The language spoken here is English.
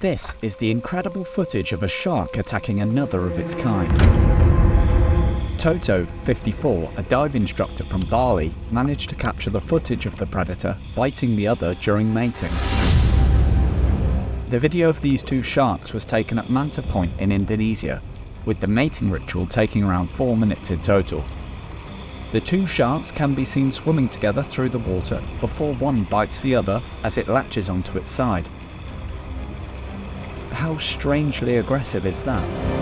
This is the incredible footage of a shark attacking another of its kind. Toto, 54, a dive instructor from Bali, managed to capture the footage of the predator biting the other during mating. The video of these two sharks was taken at Manta Point in Indonesia, with the mating ritual taking around 4 minutes in total. The two sharks can be seen swimming together through the water before one bites the other as it latches onto its side. How strangely aggressive is that?